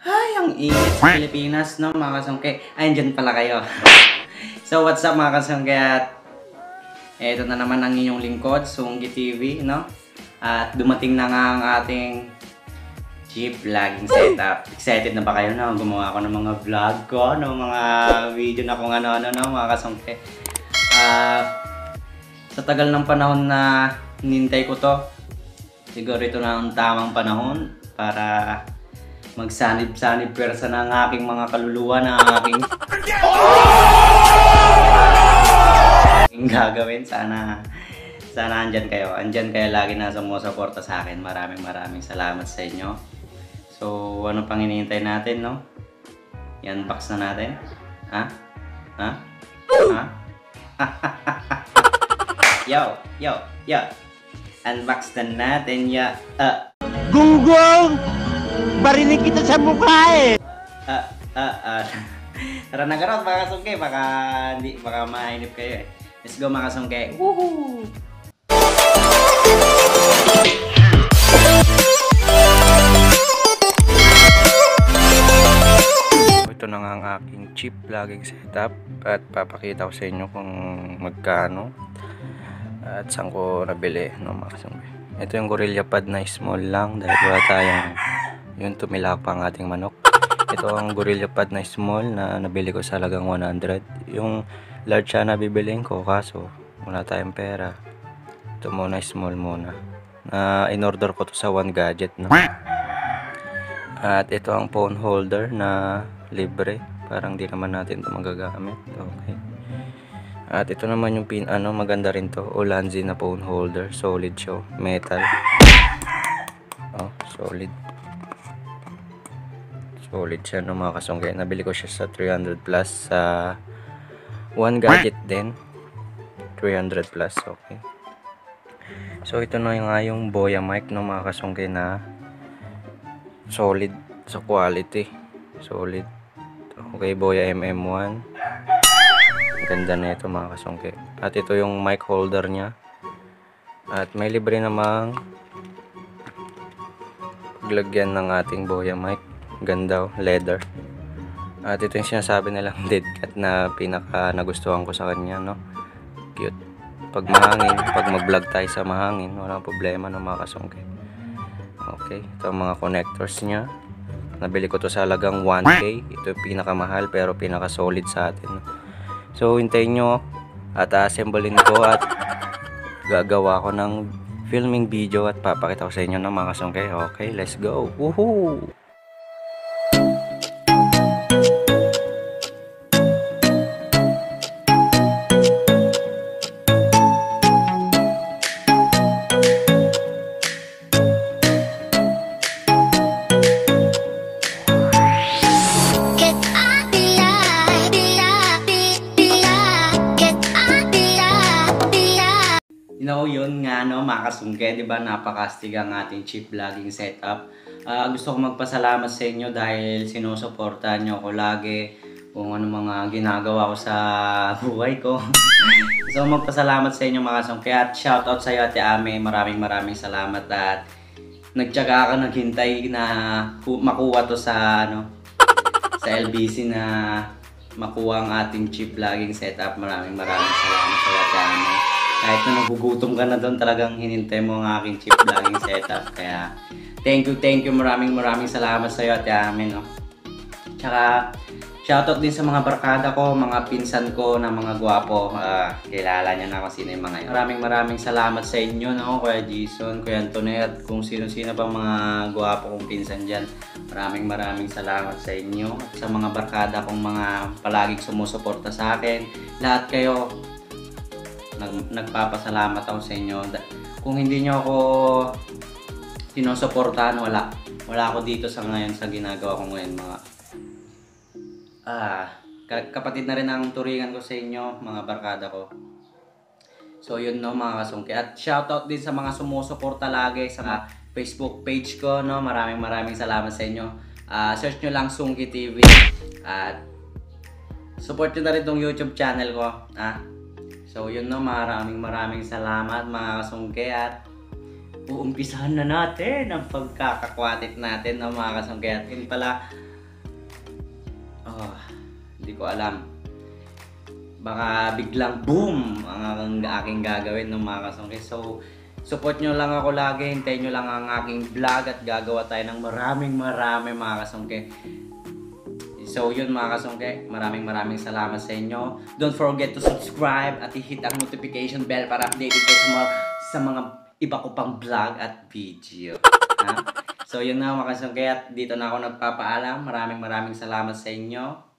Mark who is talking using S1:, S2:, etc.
S1: Ay, ang init sa Pilipinas, no, mga kasungke. Ay, dyan pala kayo. so, what's up, mga kasungke? At eto na naman ang inyong lingkod, Sunggi TV, no? At dumating na nga ang ating cheap vlogging setup. Excited na ba kayo na gumawa ako ng mga vlog ko, ng mga video na kung ano-ano, no, mga kasungke? Ah, sa tagal ng panahon na nintay ko to, siguro ito na ang tamang panahon para magsanib-sanib pwersa ng aking mga kaluluwa na aking aking gagawin. Sana sana andyan kayo. Andyan kayo lagi na sumusuporta sa akin. Maraming maraming salamat sa inyo. So, ano pang hinihintay natin, no? Yan, box na natin. Ha? Ha? Ha? yo, yo, yo. Unbox na natin, ya. Uh,
S2: Gunggong! Barinig kita sa mukha eh!
S1: Ah, ah, ah. Tara na garot mga kasungke, baka hindi, baka mainip kayo eh. Let's go mga kasungke. Woohoo!
S3: Ito na nga ang aking cheap vlogging setup at papakita ko sa inyo kung magkano at saan ko nabili no mga kasungke. Ito yung Gorilla Pad na small lang dahil wala tayong yung tumilak pa ang ating manok. Ito ang Gorilla Pad na small na nabili ko sa halagang 100. Yung large siya na bibiliin ko kaso wala tayong pera. Ito muna small muna. Na in-order ko to sa One Gadget no. At ito ang phone holder na libre. Parang di naman natin ito magagamit. Okay. At ito naman yung pin ano maganda rin to. Olanzi na phone holder. Solid siya. Metal. Oh, solid. Solid siya no mga kasungkay. Nabili ko siya sa 300 plus sa One Gadget din. 300 plus. Okay. So ito na yung nga yung Boya mic no mga kasungkay na solid sa quality. Solid. Okay, Boya MM1. Ang Ganda na ito mga kasungke. At ito yung mic holder niya. At may libre namang paglagyan ng ating Boya mic. Ganda leather. At ito yung sinasabi nilang dead cat na pinaka nagustuhan ko sa kanya, no? Cute. Pag mahangin, pag mag-vlog tayo sa mahangin, walang problema no mga kasungke. Okay, ito ang mga connectors niya. Nabili ko to sa halagang 1K. Ito yung pinakamahal pero pinaka-solid sa atin. no? So, hintayin nyo at assemblein ko at gagawa ko ng filming video at papakita ko sa inyo ng mga kasungkay. Okay, let's go. Woohoo!
S1: You know, yun nga no, mga kasungke, di ba? Napakastig ang ating cheap vlogging setup. Ah, gusto ko magpasalamat sa inyo dahil sinusuportahan nyo ako lagi kung ano mga ginagawa ko sa buhay ko. so magpasalamat sa inyo mga kasungke at shoutout sa iyo Ate Ame. Maraming maraming salamat at nagtyaga ka naghintay na ku- makuha to sa ano sa LBC na makuha ang ating cheap vlogging setup. Maraming maraming salamat sa Ame kahit na nagugutom ka na doon, talagang hinintay mo ang aking cheap vlogging setup. Kaya, thank you, thank you. Maraming maraming salamat sa iyo at amin. No? Tsaka, shoutout din sa mga barkada ko, mga pinsan ko na mga gwapo. Ah, kilala niyo na kung sino yung mga yun. Maraming maraming salamat sa inyo, no? Kuya Jason, Kuya Antoinette, at kung sino-sino pang mga gwapo kong pinsan dyan. Maraming maraming salamat sa inyo. At sa mga barkada kong mga palaging sumusuporta sa akin. Lahat kayo, nag, nagpapasalamat ako sa inyo. Kung hindi nyo ako sinusuportahan, wala. Wala ako dito sa ngayon sa ginagawa ko ngayon, mga ah, ka- kapatid na rin ang turingan ko sa inyo, mga barkada ko. So yun no mga kasungki. At shoutout din sa mga sumusuporta lagi sa Facebook page ko no. Maraming maraming salamat sa inyo. Ah, search nyo lang Sungki TV. At support nyo na rin tong YouTube channel ko. Ah, So yun no, maraming maraming salamat mga kasungke at uumpisahan na natin ang pagkakakwatit natin ng mga kasungke. At yun pala, Oh, hindi ko alam. Baka biglang boom ang aking gagawin ng mga kasungke. So, support nyo lang ako lagi. Hintayin nyo lang ang aking vlog at gagawa tayo ng maraming maraming mga kasungke. So yun mga kasungke, maraming maraming salamat sa inyo. Don't forget to subscribe at i-hit ang notification bell para updated kayo sa mga, sa mga iba ko pang vlog at video. Ha? So yun na mga kasungke at dito na ako nagpapaalam. Maraming maraming salamat sa inyo.